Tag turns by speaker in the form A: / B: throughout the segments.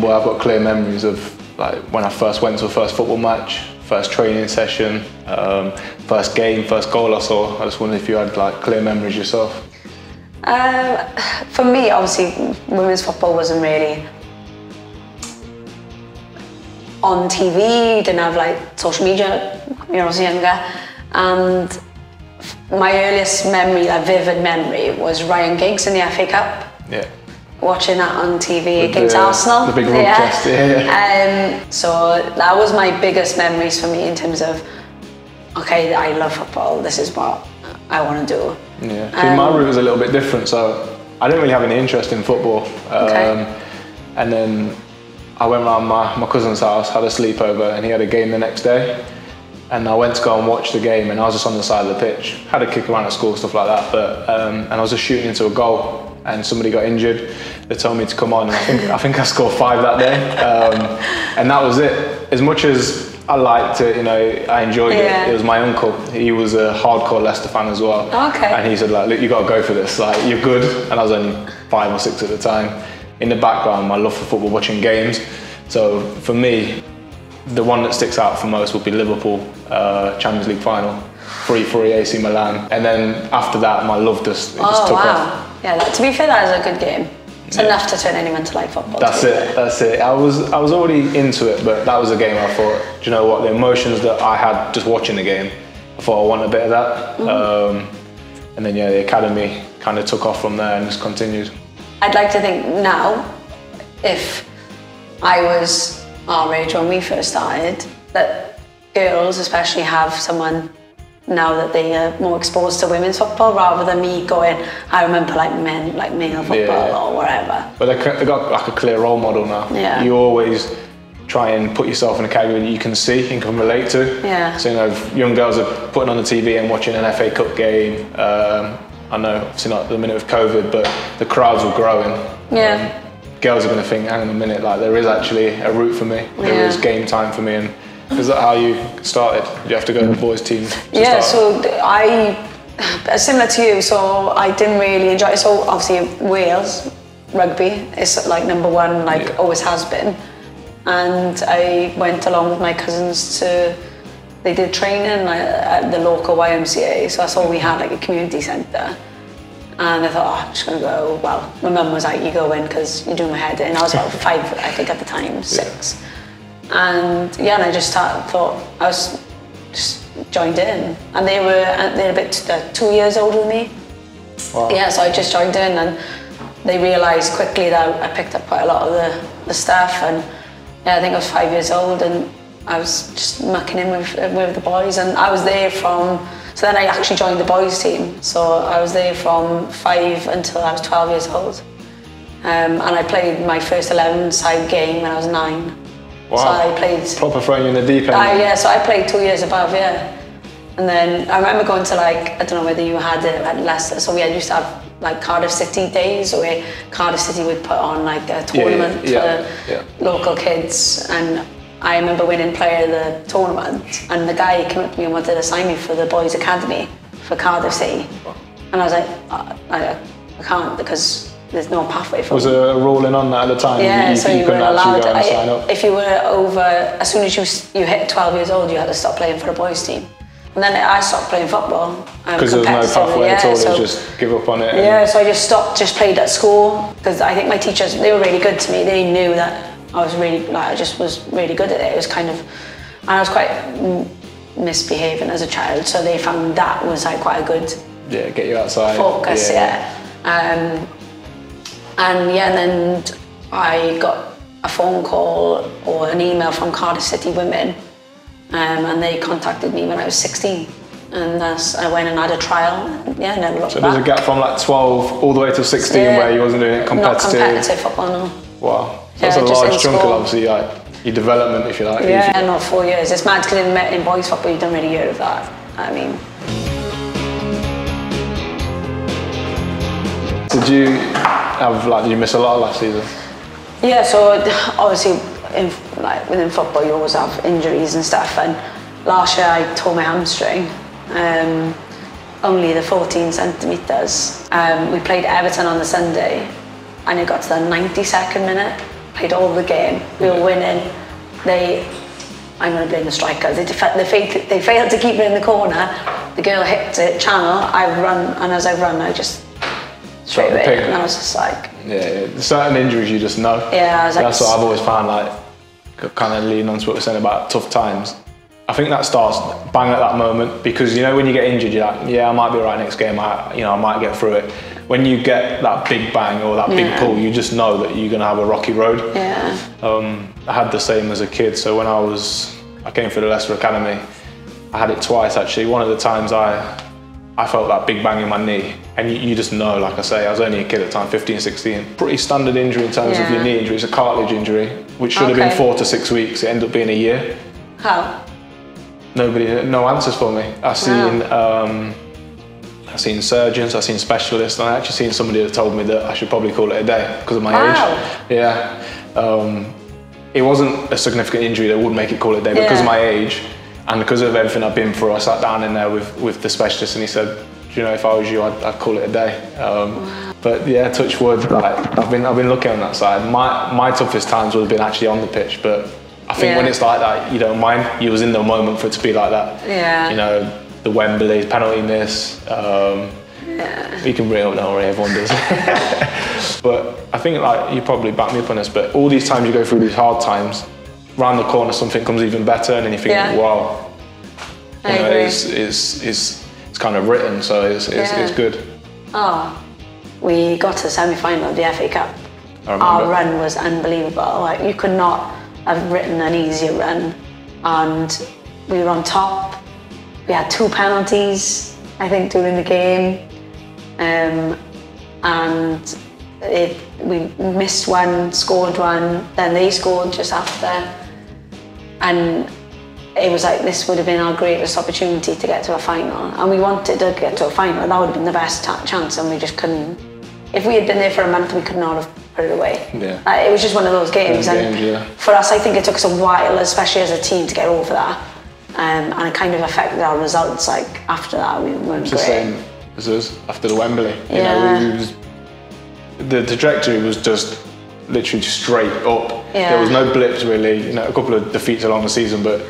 A: boy, I've got clear memories of like when I first went to a first football match, first training session, um, first game, first goal I saw. I just wondered if you had like clear memories yourself.
B: Um, for me, obviously, women's football wasn't really on TV. Didn't have like social media. You know, I was younger, and my earliest memory, like vivid memory, was Ryan Giggs in the FA Cup.
A: Yeah.
B: Watching that on TV
A: With
B: against
A: the-
B: Arsenal.
A: the big rug chest, yeah.
B: Um, so that was my biggest memories for me in terms of, okay, I love football. This is what I want to do.
A: Yeah. See, my
B: Um,
A: route was a little bit different. So I didn't really have any interest in football. Um,
B: Okay.
A: And then I went round my, my cousin's house, had a sleepover, and he had a game the next day. And I went to go and watch the game, and I was just on the side of the pitch. Had a kick around at school, stuff like that. But um, and I was just shooting into a goal, and somebody got injured. They told me to come on, I think I think I scored five that day. Um, and that was it. As much as I liked it, you know, I enjoyed
B: Yeah.
A: it. It was my uncle. He was a hardcore Leicester fan as well.
B: Okay.
A: And he said, like, look, you got to go for this. Like, you're good. And I was only five or six at the time. In the background, my love for football, watching games. So for me, the one that sticks out for most would be Liverpool uh, Champions League final, 3-3 AC Milan. And then after that, my love just, it just
B: Oh
A: took
B: wow!
A: off.
B: Yeah, that, to be fair, that is a good game. It's enough to turn anyone to like football.
A: That's it.
B: fair.
A: That's it. I was I was already into it, but that was a game I thought, do you know what? The emotions that I had just watching the game, I thought I want a bit of that.
B: Mm-hmm.
A: Um, and then yeah, the academy kind of took off from there and just continued.
B: I'd like to think now, if I was our age when we first started, that girls especially have someone now that they are more exposed to women's football rather than me going, I remember like men, like male football
A: Yeah.
B: or whatever.
A: But they got like a clear role model now.
B: Yeah.
A: You always try and put yourself in a category that you can see and can relate to.
B: Yeah.
A: So you know, if young girls are putting on the TV and watching an FA Cup game. Um, I know, obviously not at the minute of COVID, but the crowds were growing.
B: Yeah.
A: girls are going to think, hang on a minute, like there is actually a route for me. There
B: Yeah.
A: is game time for me. And is that how you started? Did you have to go to the boys' team? to
B: Yeah,
A: start?
B: so I, similar to you, so I didn't really enjoy it. So obviously Wales, rugby is like number one, like
A: Yeah.
B: always has been. And I went along with my cousins to, they did training at the local YMCA, so that's all we had, like a community centre. And I thought, oh, I'm just gonna go. Well, my mum was like, you go in because you're doing my head in. I was about five, I think at the time, six. And yeah, and I just started, thought, I was just joined in. And they were, they're a bit, they're two years older than me.
A: Wow.
B: Yeah, so I just joined in and they realised quickly that I picked up quite a lot of the, the stuff and yeah, I think I was five years old and I was just mucking in with, with the boys and I was there from, so then I actually joined the boys team. So I was there from five until I was 12 years old. Um, and I played my first 11 side game when I was nine.
A: Wow.
B: So I played
A: Proper throwing you in the deep end.
B: I, yeah, so I played two years above, yeah. And then I remember going to like, I don't know whether you had it at Leicester, so we had used to have like Cardiff City days where Cardiff City would put on like a tournament
A: yeah,
B: for
A: yeah.
B: local kids. And I remember winning player of the tournament and the guy came up to me and wanted to sign me for the boys' academy for Cardiff City. And I was like, "Uh, I, I can't because there's no pathway for
A: Was
B: me.
A: there a ruling on that at the time?
B: Yeah,
A: you,
B: so
A: you
B: you,
A: couldn't
B: weren't
A: actually
B: allowed.
A: go and
B: I-
A: sign up.
B: If you were over, as soon as you you hit 12 years old, you had to stop playing for the boys' team. And then I stopped playing football. um,
A: Because there was no pathway at
B: yeah,
A: all,
B: so-
A: just give up on it.
B: yeah, so I just stopped, just played at school because I think my teachers they were really good to me. They knew that I was really like I just was really good at it. It was kind of, and I was quite misbehaving as a child, so they found that was like quite a good
A: yeah, get you outside.
B: focus, yeah. Um, and yeah, and then I got a phone call or an email from Cardiff City Women, um, and they contacted me when I was 16. And that's, I went and had a trial. And yeah, never looked
A: So there's a gap from like 12 all the way to 16
B: Yeah.
A: where you wasn't doing it
B: Not
A: competitive.
B: competitive football, no.
A: Wow. So that's
B: Yeah,
A: a large chunk of obviously like your development, if you like.
B: Yeah, not four years. It's mad because in, in boys football you don't really hear of that. I mean,
A: Did you have like? Did you miss a lot last season?
B: Yeah, so obviously, in, like within football, you always have injuries and stuff. And last year, I tore my hamstring, um, only the 14 centimeters. Um, we played Everton on the Sunday, and it got to the 92nd minute. Played all the game. We were winning. They, I'm going to blame the strikers. They, def- they, failed, they failed to keep it in the corner. The girl hit it, channel. I run, and as I run, I just straight away. And I was just like,
A: Yeah, yeah, certain injuries you just know.
B: Yeah, I was like-
A: That's what I've always found, like, kind of leaning on to what we're saying about tough times. I think that starts bang at that moment because, you know, when you get injured, you're like, yeah, I might be all right next game, I, you know, I might get through it. When you get that big bang or that big
B: Yeah.
A: pull, you just know that you're going to have a rocky road.
B: yeah,
A: Um, I had the same as a kid. So when I was, I came through the Leicester Academy. I had it twice actually. One of the times I, I felt that big bang in my knee, and you, you just know, like I say, I was only a kid at the time, 15, 16. Pretty standard injury in terms of your knee injury. It's a cartilage injury, which should have been four to six weeks. It ended up being a year.
B: how?
A: Nobody, no answers for me. I've seen, um, I seen surgeons, I've seen specialists, and I actually seen somebody that told me that I should probably call it a day because of my
B: Wow.
A: age. Yeah. Um, it wasn't a significant injury that would make it call it a day, but because of my age and because of everything I've been through, I sat down in there with, with the specialist and he said, Do you know, if I was you, I'd, I'd call it a day. Um, But yeah, touch wood. Like, I've been I've been lucky on that side. My my toughest times would have been actually on the pitch, but I think when it's like that, you don't mind. You was in the moment for it to be like that.
B: Yeah.
A: You know, the Wembley penalty miss. Um, We can bring it up now, right? Everyone does. but I think like you probably back me up on this. But all these times you go through these hard times, round the corner something comes even better, and then you think,
B: Yeah.
A: wow, you know, it's, it's it's it's kind of written, so it's it's,
B: Yeah.
A: it's good.
B: Oh, we got to the semi-final of the FA Cup. Our run was unbelievable. Like you could not have written an easier run, and we were on top. We had two penalties, I think, during the game, um, and it, we missed one, scored one, then they scored just after, and it was like this would have been our greatest opportunity to get to a final, and we wanted to get to a final. That would have been the best chance, and we just couldn't. If we had been there for a month, we could not have put it away.
A: Yeah.
B: Uh, it was just one of those games, and
A: yeah.
B: for us, I think it took us a while, especially as a team, to get over that, um, and it kind of affected our results. Like after that, we weren't
A: It's the same as us after the Wembley. You
B: Yeah.
A: know, was, the trajectory was just literally straight up.
B: Yeah.
A: There was no blips really. You know, a couple of defeats along the season, but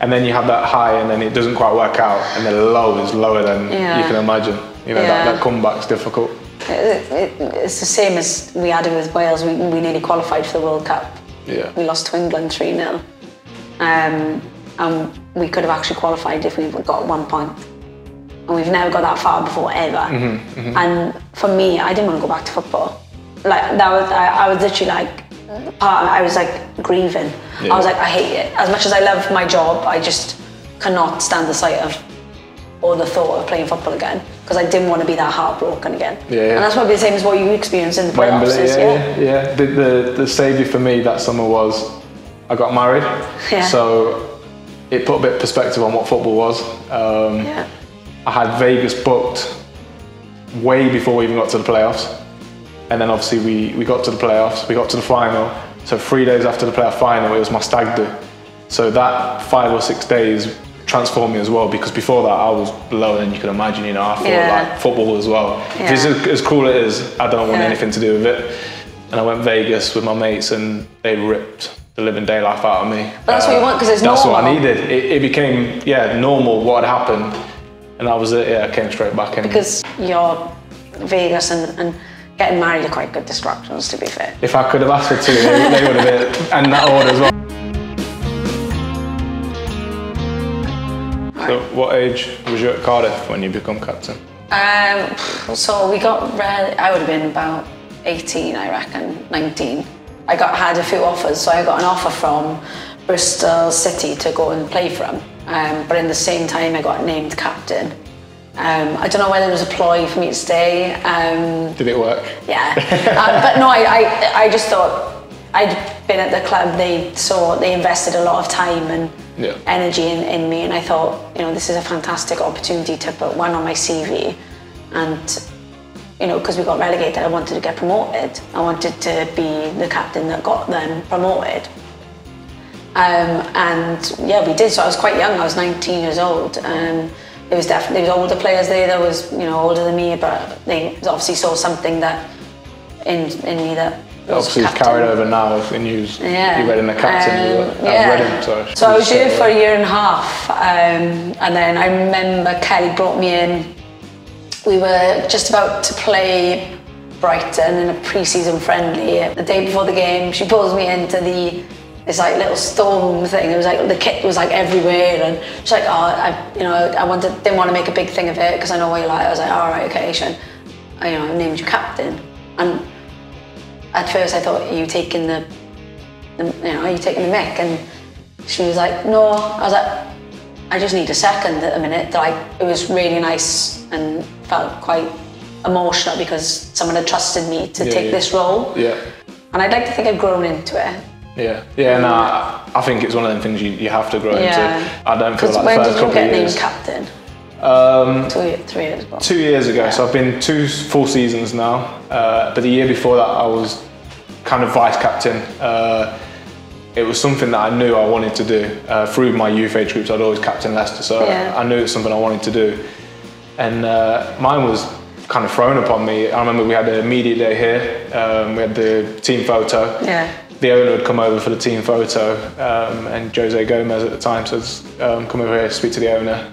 A: and then you have that high, and then it doesn't quite work out, and the low is lower than
B: Yeah.
A: you can imagine. You know,
B: Yeah.
A: that, that comeback's difficult.
B: It, it, it's the same as we had it with Wales. We, we nearly qualified for the World Cup.
A: Yeah.
B: We lost to England 3 0. Um, and we could have actually qualified if we got one point. And we've never got that far before ever.
A: Mm-hmm,
B: And for me, I didn't want to go back to football. Like, that was, I, I was literally like, part, I was like grieving.
A: Yeah.
B: I was like, I hate it. As much as I love my job, I just cannot stand the sight of or the thought of playing football again because I didn't want to be that heartbroken again.
A: Yeah, yeah.
B: And that's probably the same as what you experienced in the playoffs.
A: Wembley, yeah, yeah, yeah. The, the, the saviour for me that summer was I got married.
B: Yeah.
A: So it put a bit of perspective on what football was. Um,
B: Yeah.
A: I had Vegas booked way before we even got to the playoffs. And then obviously we, we got to the playoffs, we got to the final. So three days after the playoff final, it was my stag do. So that five or six days transformed me as well because before that I was lower than you can imagine, you know, I thought
B: Yeah.
A: like football as well.
B: Yeah.
A: Is as cool it is, I don't want
B: Yeah.
A: anything to do with it. And I went Vegas with my mates and they ripped the living day life out of me. Uh,
B: But that's what you want because it's
A: That's what I needed. It, it became, yeah, normal what had happened. And that was it, yeah, I came straight back in.
B: Because you're Vegas and, and getting married are quite good distractions, to be fair.
A: If I could have asked for two, they, they would have been, and that order as well. So, what age was you at Cardiff when you become captain?
B: Um, so we got ready, I would have been about 18, I reckon, 19. I got had a few offers, so I got an offer from Bristol City to go and play for them. Um, but in the same time, I got named captain. Um, I don't know whether it was a ploy for me to stay. Um,
A: Did it work?
B: yeah, uh, but no, I, I, I just thought I'd been at the club. They saw they invested a lot of time and
A: Yeah.
B: energy in, in me, and I thought, you know, this is a fantastic opportunity to put one on my CV, and you know, because we got relegated, I wanted to get promoted. I wanted to be the captain that got them promoted. Um, and yeah, we did. So I was quite young. I was 19 years old. Um, there was definitely there was older players there that was you know older than me, but they obviously saw something that in in me that
A: Obviously, it's carried over now and you,
B: Yeah.
A: you read in the captain.
B: Um,
A: you were,
B: yeah.
A: uh, Reading, sorry.
B: So I was here for a year and a half, um, and then I remember Kelly brought me in. We were just about to play Brighton in a pre-season friendly. The day before the game, she pulls me into the this like little storm thing. It was like the kit was like everywhere, and she's like, "Oh, I, you know, I wanted didn't want to make a big thing of it because I know what you like." I was like, "All right, okay, Sean, I, oh, you know, I named you captain." And at first, I thought you taking the the, you know, are you taking the mic? And she was like, no. I was like, I just need a second at a minute. Like, it was really nice and felt quite emotional because someone had trusted me to
A: Yeah,
B: take
A: yeah.
B: this role.
A: Yeah.
B: And I'd like to think I've grown into it.
A: Yeah, yeah, no, I I think it's one of them things you, you have to grow
B: Yeah.
A: into. I don't feel like
B: when
A: the
B: did you get named captain?
A: Um,
B: Two, years, three years ago.
A: two years ago, so I've been two full seasons now. Uh, but the year before that, I was kind of vice captain. Uh, it was something that I knew I wanted to do. Uh, through my youth age groups, I'd always captain Leicester, so
B: Yeah.
A: I knew it was something I wanted to do. And uh, mine was kind of thrown upon me. I remember we had a media day here. Um, we had the team photo.
B: Yeah.
A: The owner had come over for the team photo, um, and Jose Gomes at the time said, um, "Come over here, speak to the owner,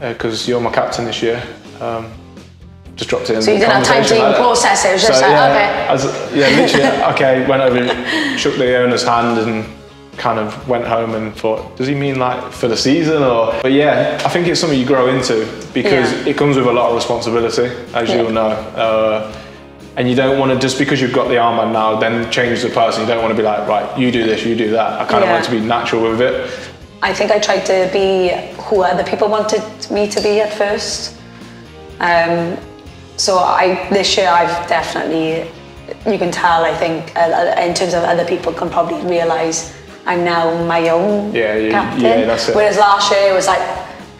A: because you're my captain this year." Um, just dropped it in.
B: So you didn't have time to
A: like
B: process it, it was just
A: So,
B: like,
A: yeah,
B: okay.
A: I was- yeah, literally, okay, went over, shook the owner's hand and kind of went home and thought, does he mean like for the season or? But yeah, I think it's something you grow into because
B: Yeah.
A: it comes with a lot of responsibility, as
B: Yeah.
A: you'll know. Uh, and you don't want to, just because you've got the armband now, then change the person. You don't want to be like, right, you do this, you do that. I kind of want to be natural with it.
B: I think I tried to be who other people wanted me to be at first. Um, so I this year I've definitely, you can tell I think uh, in terms of other people can probably realise I'm now my own
A: Yeah, you-
B: captain.
A: yeah, that's it.
B: Whereas last year it was like,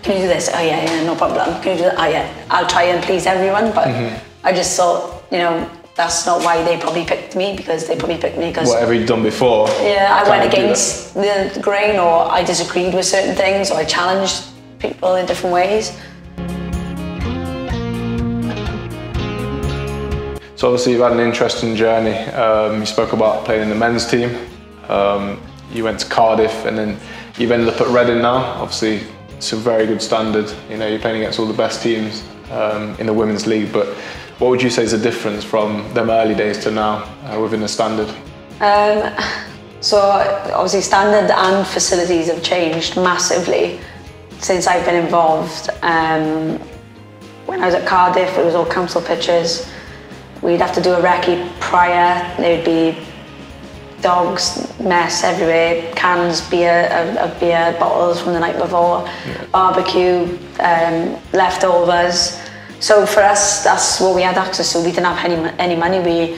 B: can you do this? Oh yeah, yeah, no problem. Can you do that? Oh yeah, I'll try and please everyone. But
A: Mm-hmm.
B: I just thought, you know, that's not why they probably picked me because they probably picked me because
A: Whatever you've done before.
B: yeah, I went
A: of do that.
B: against the grain, or I disagreed with certain things, or I challenged people in different ways.
A: So obviously you've had an interesting journey. Um, you spoke about playing in the men's team. Um, you went to Cardiff, and then you've ended up at Reading now. Obviously, it's a very good standard. You know, you're playing against all the best teams um, in the women's league. But what would you say is the difference from them early days to now uh, within the standard?
B: Um, so obviously, standard and facilities have changed massively since I've been involved. Um, when I was at Cardiff, it was all council pitches. We'd have to do a recce prior. There'd be dogs, mess everywhere, cans, beer, of, beer, bottles from the night before, barbecue, um, leftovers. So for us, that's what we had access to. We didn't have any, any money. We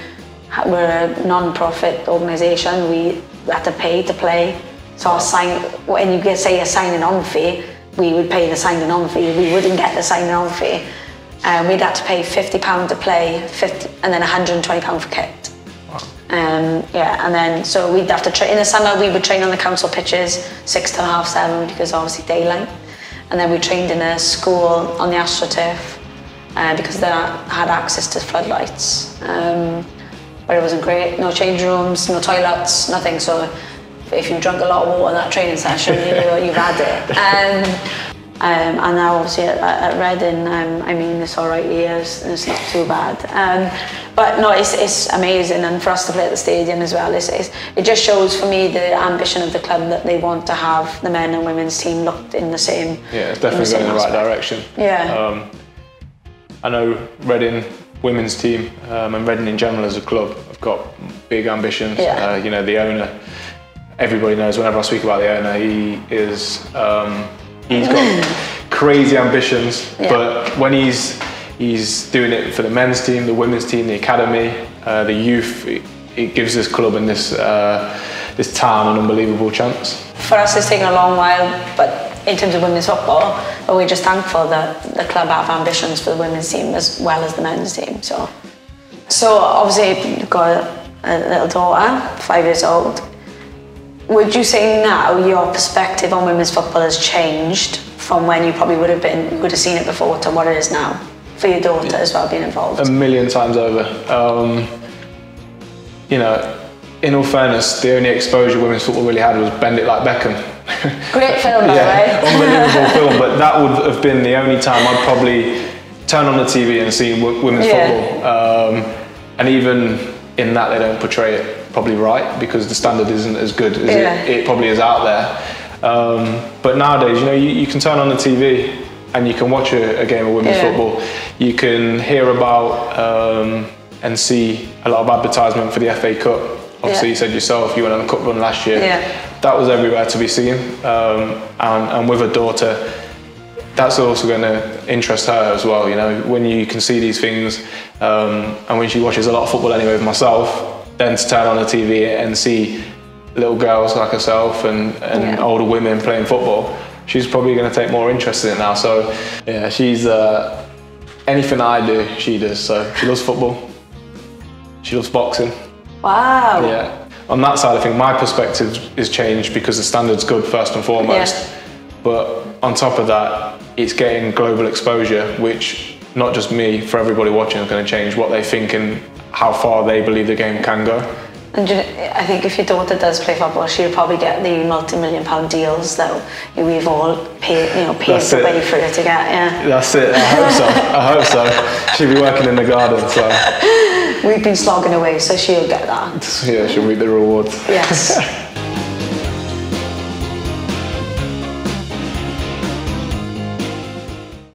B: were a non-profit organisation. We had to pay to play. So our sign, when you get say a signing on fee, we would pay the signing on fee. We wouldn't get the signing on fee. Um, we'd have to pay fifty pound to play, 50, and then one hundred and twenty pound for kit. Um, yeah, and then so we'd have to train in the summer. We would train on the council pitches six to half seven because obviously daylight, and then we trained in a school on the astroturf uh, because they had access to floodlights. Um, but it wasn't great. No change rooms, no toilets, nothing. So if you drank a lot of water in that training session, you know you've had it. Um, um, and now obviously at, at Reading, um, I mean, it's all right here, it's, it's not too bad. Um, but no, it's, it's amazing, and for us to play at the stadium as well, it's, it's, it just shows for me the ambition of the club that they want to have the men and women's team looked in the same.
A: Yeah, it's definitely going in the right direction.
B: Yeah.
A: Um, I know Reading women's team um, and Reading in general as a club have got big ambitions.
B: Yeah.
A: Uh, you know, the owner, everybody knows whenever I speak about the owner, he is, um, he's got crazy ambitions,
B: Yeah.
A: but when he's, he's doing it for the men's team, the women's team, the academy, uh, the youth, it, it gives this club and this, uh, this town an unbelievable chance.
B: for us it's taken a long while, but in terms of women's football, but we're just thankful that the club have ambitions for the women's team as well as the men's team. So, so obviously you've got a, little daughter, five years old. Would you say now your perspective on women's football has changed from when you probably would have been would have seen it before to what it is now? for your daughter as well being involved?
A: a million times over. Um, you know, in all fairness, the only exposure women's football really had was Bend It Like Beckham.
B: Great film, by
A: yeah,
B: way.
A: unbelievable film. But that would have been the only time I'd probably turn on the TV and see women's
B: Yeah.
A: football. Um, and even in that, they don't portray it probably right because the standard isn't as good as
B: Yeah.
A: it, it probably is out there. Um, but nowadays, you know, you, you can turn on the TV and you can watch a, a game of women's
B: Yeah.
A: football. You can hear about um, and see a lot of advertisement for the FA Cup. Obviously,
B: Yeah.
A: you said yourself you went on a cup run last year.
B: Yeah.
A: That was everywhere to be seen. Um, and, and with a daughter, that's also going to interest her as well. You know, when you can see these things, um, and when she watches a lot of football anyway with myself, then to turn on the TV and see little girls like herself and, and
B: Yeah.
A: older women playing football, she's probably going to take more interest in it now. So, yeah, she's uh, anything I do, she does. So she loves football. She loves boxing.
B: Wow.
A: Yeah. On that side, I think my perspective is changed because the standard's good first and foremost.
B: Yeah.
A: But on top of that, it's getting global exposure, which not just me, for everybody watching, is going to change what they think and how far they believe the game can go.
B: And I think if your daughter does play football, she'll probably get the multi-million pound deals that we've all paid, you know, paid the way for her to get. Yeah.
A: That's it. I hope so. I hope so. She'll be working in the garden, so
B: We've been slogging away, so she'll get that.
A: yeah, she'll reap the rewards.
B: Yes.